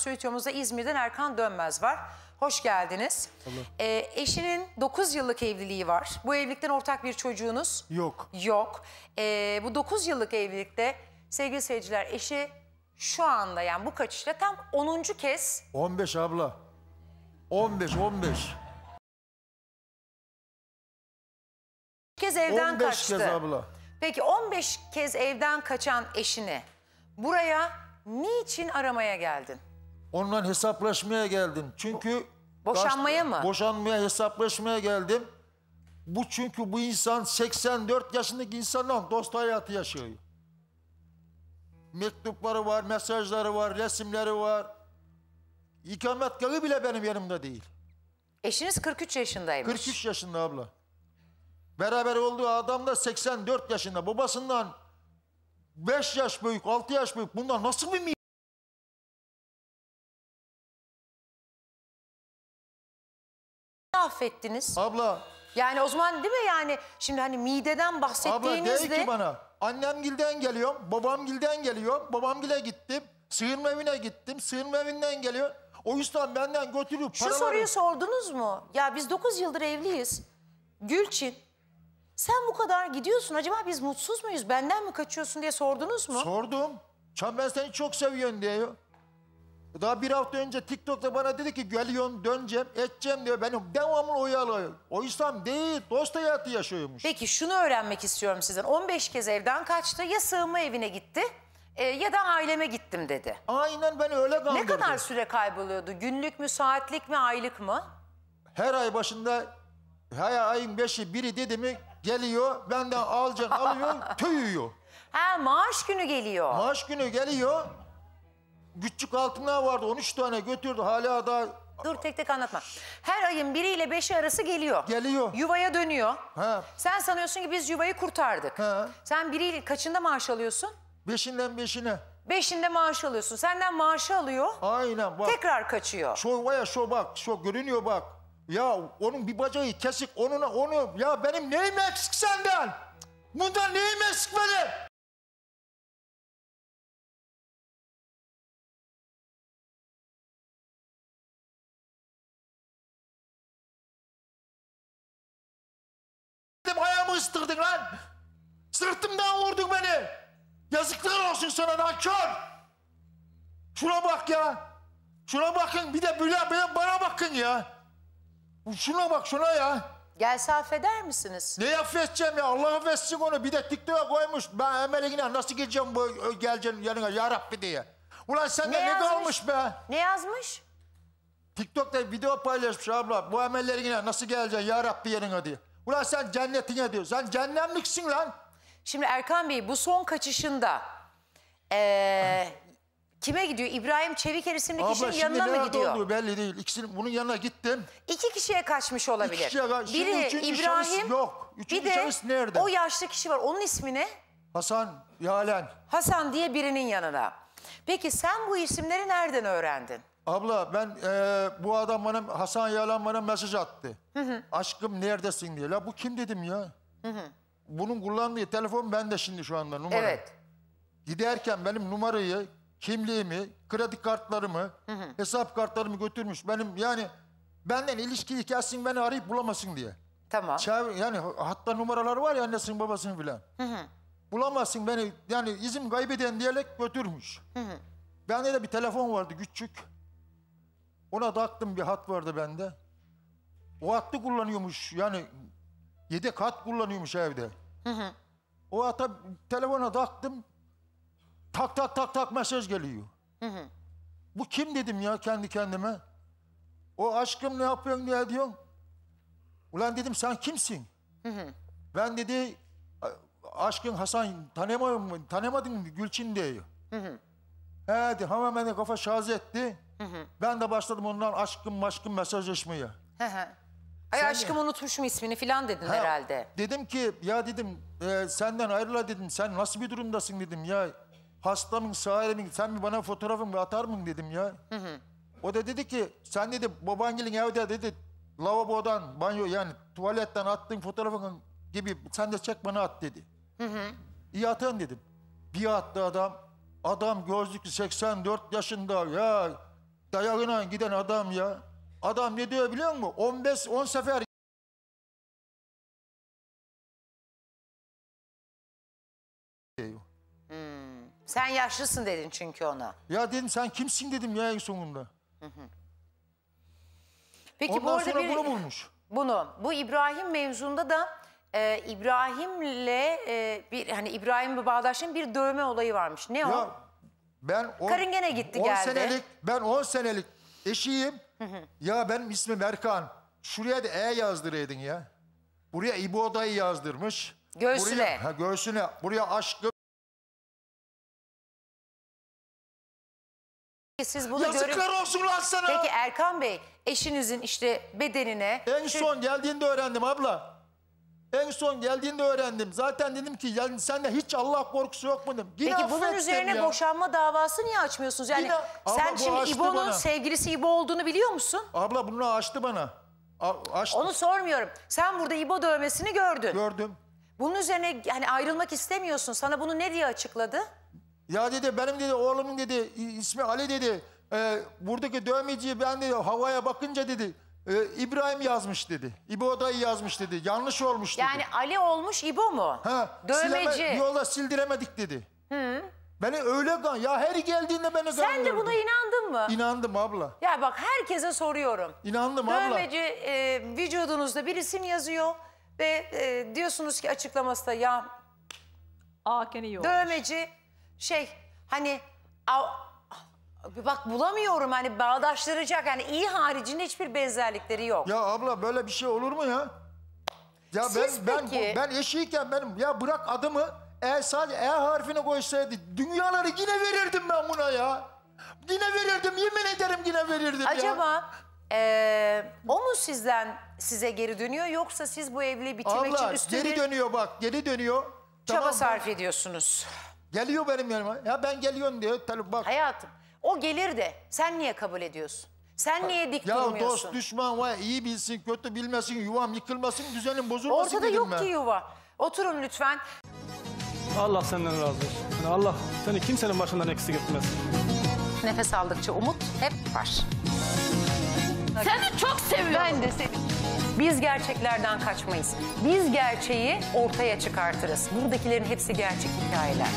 Stüdyomuzda İzmir'den Erkan Dönmez var. Hoş geldiniz. Ee, eşinin 9 yıllık evliliği var. Bu evlilikten ortak bir çocuğunuz Yok. yok. Ee, bu 9 yıllık evlilikte sevgili seyirciler eşi şu anda yani bu kaçışla tam 10. kez 15 abla. 15, 15. kez evden 15 kaçtı. kez abla. Peki 15 kez evden kaçan eşini buraya niçin aramaya geldin? Onunla hesaplaşmaya geldim. Çünkü... Boşanmaya kaç- mı? Boşanmaya, hesaplaşmaya geldim. Bu çünkü bu insan 84 yaşındaki insanla dost hayatı yaşıyor. Mektupları var, mesajları var, resimleri var. İkametgahı bile benim yanımda değil. Eşiniz 43 yaşındaymış. 43 yaşında abla. Beraber olduğu adam da 84 yaşında. Babasından 5 yaş büyük, 6 yaş büyük. Bunlar nasıl bir affettiniz? Abla, Yani o zaman değil mi yani şimdi hani mideden abla bahsettiğinizde... de ki bana annemgilden geliyorum, babamgilden geliyorum. Babamgile gittim, sığınma evine gittim, sığınma evinden geliyor. O yüzden benden götürüp Şu paraları... soruyu sordunuz mu? Ya biz 9 yıldır evliyiz. Gülçin sen bu kadar gidiyorsun acaba biz mutsuz muyuz? Benden mi kaçıyorsun diye sordunuz mu? Sordum. Çam ben seni çok seviyorum diyor. Daha bir hafta önce TikTok'ta bana dedi ki geliyorum döneceğim edeceğim diyor. Benim devamlı oyalıyor. O İslam değil dost hayatı yaşıyormuş. Peki şunu öğrenmek istiyorum sizden. 15 kez evden kaçtı ya sığınma evine gitti e, ya da aileme gittim dedi. Aynen beni öyle kandırdı. Ne kadar süre kayboluyordu? Günlük mü, saatlik mi, aylık mı? Her ay başında her ayın beşi biri dedi mi geliyor benden alacaksın alıyor tüyüyor. Ha maaş günü geliyor. Maaş günü geliyor. Küçük altınlar vardı 13 tane götürdü hala da Dur tek tek anlatma. Her ayın biriyle beşi arası geliyor. geliyor. Yuvaya dönüyor. Ha, Sen sanıyorsun ki biz yuvayı kurtardık. Ha. Sen biriyle kaçında maaş alıyorsun? beşinden beşine. Beşinde maaş alıyorsun. Senden maaşı alıyor. Aynen bak. Tekrar kaçıyor. Şu vaya şu bak, şu görünüyor bak. Ya onun bir bacağı kesik, onuna onu, ya benim neyim eksik senden? Bundan neyim eksik benim? Ayağımı ısıtırdın lan. Sırtımdan vurdun beni. Yazıklar olsun sana nankör. Şuna bak ya. Şuna bakın bir de böyle, böyle bana bakın ya. Şuna bak şuna ya. Gelse affeder misiniz? Ne affedeceğim ya Allah affetsin onu. Bir de TikTok'a koymuş. Ben emeline nasıl geleceğim bu geleceğim yanına ya Rabbi diye. Ulan sende Ne ne, yazmış? kalmış be? Ne yazmış? TikTok'ta video paylaşmış abla. Bu emellerine nasıl geleceksin ya Rabbi yanına diye. Ulan sen cennetine diyor. Sen cehennemliksin lan. Şimdi Erkan Bey bu son kaçışında eee, kime gidiyor? İbrahim Çeviker isimli Abla kişinin şimdi yanına mı gidiyor? olduğu belli değil. İkisinin bunun yanına gittim. İki kişiye kaçmış olabilir. İki kişiye kaç- Şimdi Biri şahıs İbrahim, yok. Üçüncü bir de nerede? o yaşlı kişi var. Onun ismi ne? Hasan, Yalen. Hasan diye birinin yanına. Peki sen bu isimleri nereden öğrendin? Abla ben eee, bu adam bana Hasan Yalan bana mesaj attı. Aşkım neredesin diye. La bu kim dedim ya. Bunun kullandığı telefon bende şimdi şu anda numara. Evet. Giderken benim numarayı, kimliğimi, kredi kartlarımı, hesap kartlarımı götürmüş. Benim yani benden ilişkili kessin beni arayıp bulamasın diye. Tamam. Çav- yani hatta numaraları var ya annesinin babasının filan. Bulamazsın beni yani izin kaybeden diyerek götürmüş. Bende de bir telefon vardı küçük. Ona taktım bir hat vardı bende. O hattı kullanıyormuş yani yedek hat kullanıyormuş evde. O hata telefona taktım. Tak tak tak tak mesaj geliyor. Bu kim dedim ya kendi kendime. O aşkım ne yapıyorsun diye diyorsun. Ulan dedim sen kimsin? Ben dedi "A- aşkın Hasan tanımadın mı? Tanımadın mı Gülçin diyor. He dedi hemen beni kafa şarj etti. Ben de başladım ondan aşkım maşkım mesajlaşmaya. Hı hı. Ay Sen aşkım unutmuşum ismini falan dedin Ha, herhalde. Dedim ki ya dedim e, senden ayrıla dedim sen nasıl bir durumdasın dedim ya. Hasta mısın sağır sen bir bana fotoğrafını bir atar mısın dedim ya. O da dedi ki sen dedi babangilin evde dedi lavabodan banyo yani tuvaletten attığın fotoğrafın gibi sen de çek bana at dedi. İyi atın dedim. Bir attı adam. Adam gözlüklü 84 yaşında ya Dayağına giden adam ya. Adam ne diyor biliyor musun? 15 10 sefer Sen yaşlısın dedin çünkü ona. Ya dedim sen kimsin dedim ya en sonunda. Peki bu Ondan arada sonra bir... bunu bulmuş. Bunu. Bu İbrahim mevzunda da e, İbrahim'le e, bir hani İbrahim'le bağdaşların bir dövme olayı varmış. Ne o? Ben on, Karın gene gitti, 10 geldi. senelik ben 10 senelik eşiyim. Ya benim ismim Erkan. Şuraya da E yazdıraydın ya. Buraya İbo Oda'yı yazdırmış. Göğsüne. Buraya, ha, göğsüne. Buraya aşkı. Siz bunu görün. Yazıklar olsun lan sana. Peki Erkan Bey eşinizin işte bedenine En şu- son geldiğinde öğrendim abla. En son geldiğinde öğrendim. Zaten dedim ki ya sende hiç Allah korkusu yok mu dedim. Yine Peki bunun üzerine ya. boşanma davası niye açmıyorsunuz? Yani Yine- sen şimdi İbo'nun sevgilisi İbo olduğunu biliyor musun? Abla bunu açtı bana. A- açtı. Onu sormuyorum. Sen burada İbo dövmesini gördün. Gördüm. Bunun üzerine hani ayrılmak istemiyorsun. Sana bunu ne diye açıkladı? Ya dedi benim dedi oğlumun dedi ismi Ali dedi. E, buradaki dövmeciyi ben dedi havaya bakınca dedi e, İbrahim yazmış dedi. İbo dayı yazmış dedi. Yanlış olmuş dedi. Yani Ali olmuş İbo mu? ha, Dövmeci. sileme- yolda sildiremedik dedi. Beni öyle gan ya her geldiğinde beni Sen de buna inandın mı? İnandım abla. ya bak herkese soruyorum. İnandım abla. Dövmeci e, vücudunuzda bir isim yazıyor ve e, diyorsunuz ki açıklaması da ya Aa gene iyi olmuş. dövmeci şey hani av- bak bulamıyorum hani bağdaştıracak yani iyi haricinde hiçbir benzerlikleri yok. Ya abla böyle bir şey olur mu ya? Ya Siz ben ben peki- ben eşiyken benim ya bırak adımı e sadece E harfini koysaydı dünyaları yine verirdim ben buna ya. Yine verirdim yemin ederim yine verirdim ya. Acaba e, o mu sizden size geri dönüyor yoksa siz bu evliliği bitirmek için Abla üstün geri bir dönüyor bak geri dönüyor. çaba Tamam, sarf ediyorsunuz? Geliyor benim yanıma. Ya ben geliyorum diyor. Bak. Hayatım o gelir de sen niye kabul ediyorsun? Sen niye dik Ya durmuyorsun? dost düşman var iyi bilsin kötü bilmesin yuvam yıkılmasın düzenin bozulmasın Ortada dedim yok ben. ki yuva. Oturun lütfen. Allah senden razı olsun. Allah seni kimsenin başından eksik etmez. Nefes aldıkça umut hep var. Seni çok seviyorum. Ben de seni. Biz gerçeklerden kaçmayız. Biz gerçeği ortaya çıkartırız. Buradakilerin hepsi gerçek hikayeler.